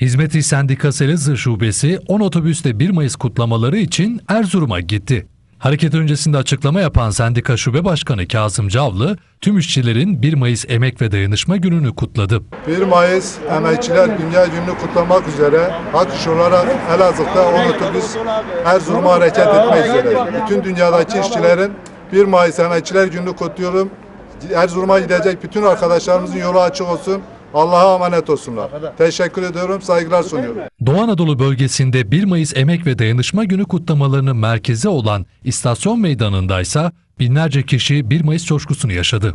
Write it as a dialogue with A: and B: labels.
A: Hizmet İş Sendikası Elazığ Şubesi 10 otobüste 1 Mayıs kutlamaları için Erzurum'a gitti. Hareket öncesinde açıklama yapan Sendika Şube Başkanı Kazım Cavlı, tüm işçilerin 1 Mayıs Emek ve Dayanışma Günü'nü kutladı.
B: 1 Mayıs Emekçiler Dünya Günü'nü kutlamak üzere Akış olarak Elazığ'da 10 otobüs Erzurum'a hareket etmek üzere. Bütün dünyadaki işçilerin 1 Mayıs Emekçiler Günü'nü kutluyorum. Erzurum'a gidecek bütün arkadaşlarımızın yolu açık olsun. Allah'a emanet olsunlar. Teşekkür ediyorum, saygılar sunuyorum.
A: Doğu Anadolu bölgesinde 1 Mayıs Emek ve Dayanışma Günü kutlamalarının merkezi olan İstasyon Meydanı'ndaysa binlerce kişi 1 Mayıs coşkusunu yaşadı.